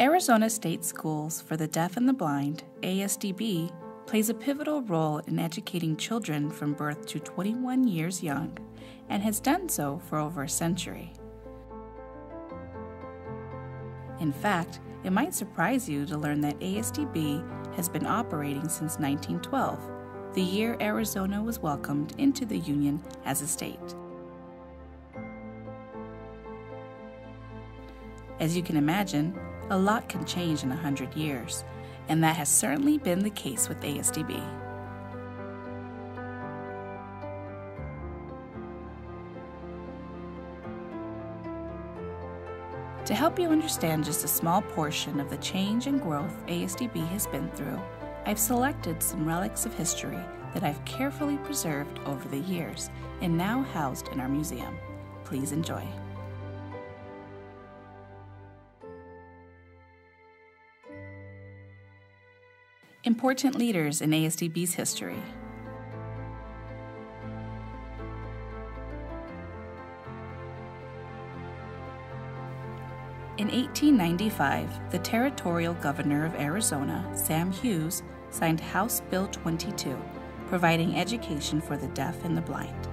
Arizona State Schools for the Deaf and the Blind, ASDB, plays a pivotal role in educating children from birth to 21 years young and has done so for over a century. In fact, it might surprise you to learn that ASDB has been operating since 1912, the year Arizona was welcomed into the Union as a state. As you can imagine, a lot can change in a hundred years, and that has certainly been the case with ASDB. To help you understand just a small portion of the change and growth ASDB has been through, I've selected some relics of history that I've carefully preserved over the years and now housed in our museum. Please enjoy. Important leaders in ASDB's history. In 1895, the territorial governor of Arizona, Sam Hughes, signed House Bill 22, providing education for the deaf and the blind.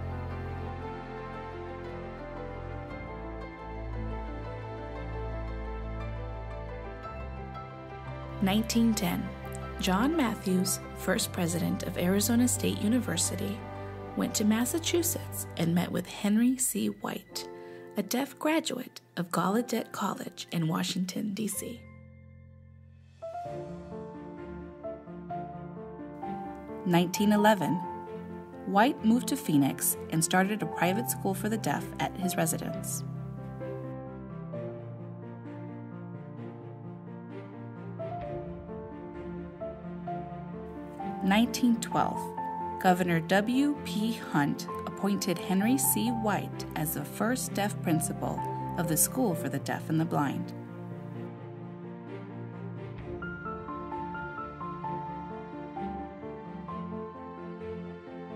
Nineteen ten, John Matthews, first president of Arizona State University, went to Massachusetts and met with Henry C. White, a deaf graduate of Gallaudet College in Washington, D.C. Nineteen eleven, White moved to Phoenix and started a private school for the deaf at his residence. 1912, Governor W. P. Hunt appointed Henry C. White as the first deaf principal of the School for the Deaf and the Blind.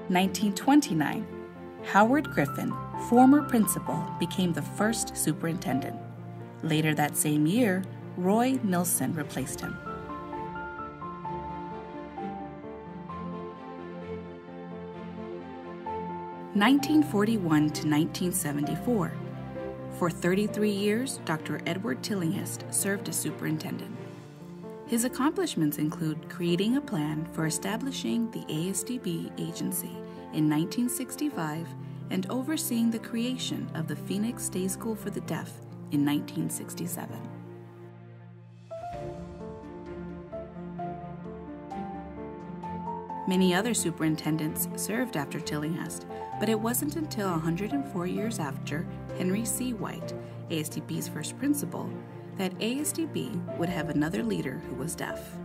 Nineteen twenty nine, Howard Griffin, former principal, became the first superintendent. Later that same year, Roy Nilson replaced him. 1941 to 1974. For 33 years, Dr. Edward Tillinghast served as superintendent. His accomplishments include creating a plan for establishing the ASDB agency in 1965 and overseeing the creation of the Phoenix Day School for the Deaf in 1967. Many other superintendents served after Tillinghast, but it wasn't until 104 years after Henry C. White, ASDB's first principal, that ASDB would have another leader who was deaf.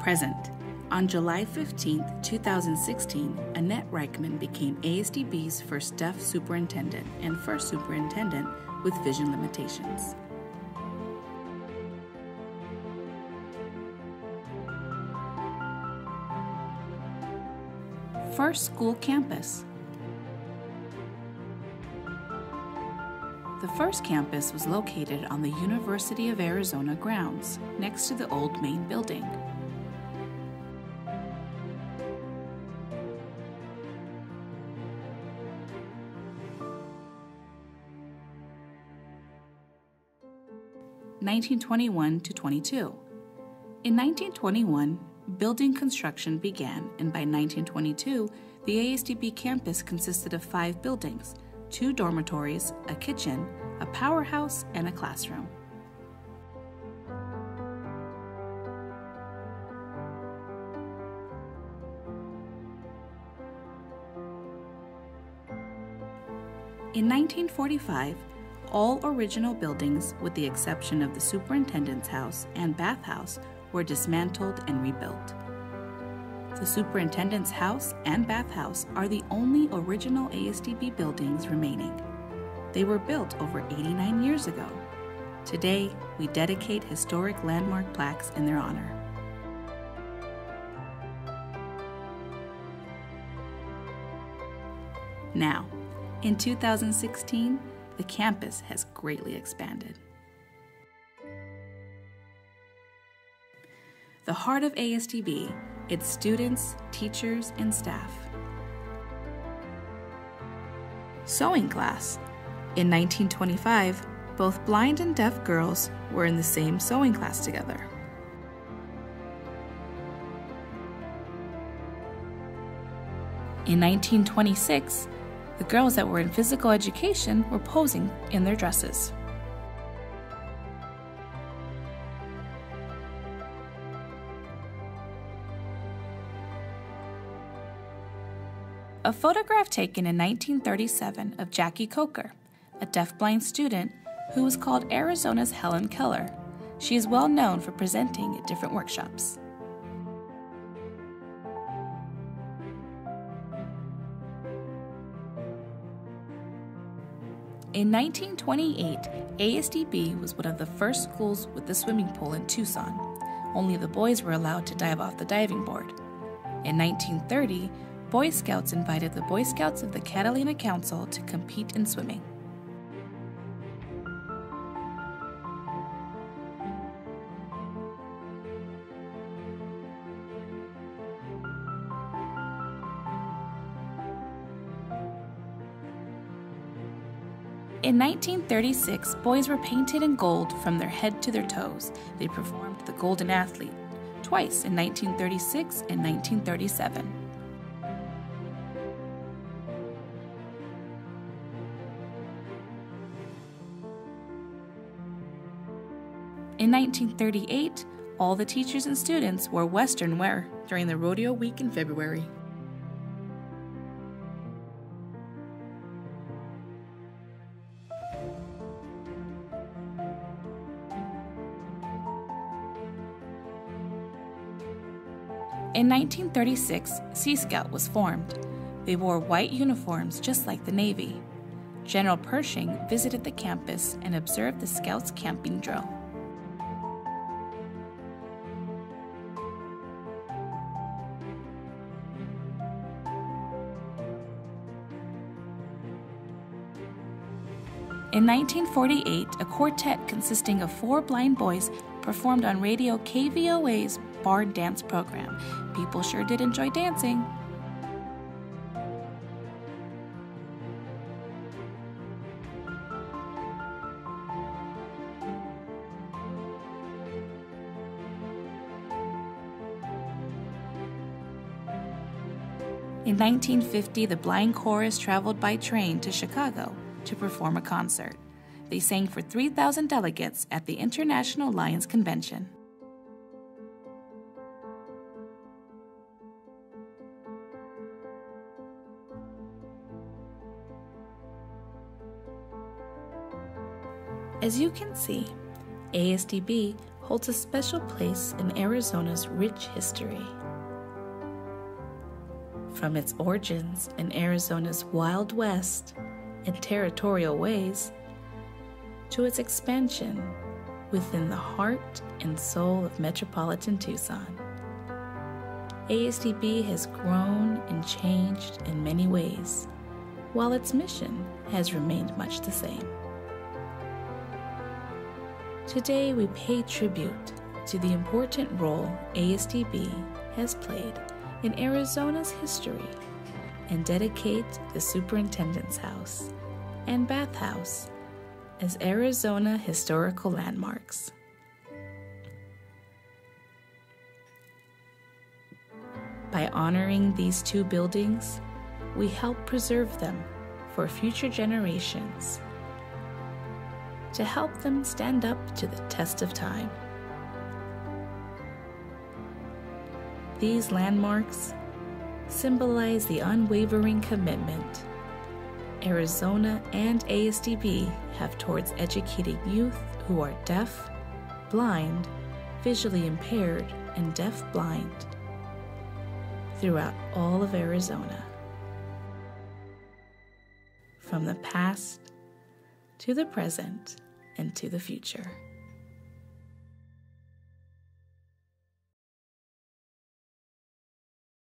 Present. On July 15, 2016, Annette Reichman became ASDB's first deaf superintendent and first superintendent with vision limitations. First school campus. The first campus was located on the University of Arizona grounds, next to the old main building. Nineteen twenty one to twenty two. In 1921, building construction began, and by 1922, the ASDB campus consisted of five buildings two dormitories, a kitchen, a powerhouse, and a classroom. In 1945, all original buildings, with the exception of the superintendent's house and bathhouse, were dismantled and rebuilt. The superintendent's house and bathhouse are the only original ASDB buildings remaining. They were built over 89 years ago. Today, we dedicate historic landmark plaques in their honor. Now, In 2016, the campus has greatly expanded. The heart of ASDB, its students, teachers, and staff. Sewing class. In 1925, both blind and deaf girls were in the same sewing class together. In 1926, the girls that were in physical education were posing in their dresses. A photograph taken in 1937 of Jackie Coker, a deafblind student who was called Arizona's Helen Keller. She is well known for presenting at different workshops. In 1928, ASDB was one of the first schools with a swimming pool in Tucson. Only the boys were allowed to dive off the diving board. In 1930, Boy Scouts invited the Boy Scouts of the Catalina Council to compete in swimming. In 1936, boys were painted in gold from their head to their toes. They performed the Golden Athlete twice in 1936 and 1937. In 1938, all the teachers and students wore Western wear during the rodeo week in February. In 1936, Sea Scout was formed. They wore white uniforms just like the Navy. General Pershing visited the campus and observed the Scouts' camping drill. In 1948, a quartet consisting of four blind boys performed on radio KVOA's Barn Dance program. People sure did enjoy dancing. In 1950, the Blind Chorus traveled by train to Chicago to perform a concert. They sang for 3,000 delegates at the International Lions Convention. As you can see, ASDB holds a special place in Arizona's rich history. From its origins in Arizona's Wild West and territorial ways to its expansion within the heart and soul of metropolitan Tucson. ASDB has grown and changed in many ways, while its mission has remained much the same. Today, we pay tribute to the important role ASDB has played in Arizona's history and dedicate the Superintendent's House and Bathhouse as Arizona historical landmarks. By honoring these two buildings, we help preserve them for future generations to help them stand up to the test of time. These landmarks symbolize the unwavering commitment Arizona and ASDB have towards educating youth who are deaf, blind, visually impaired, and deaf blind throughout all of Arizona. From the past to the present and to the future.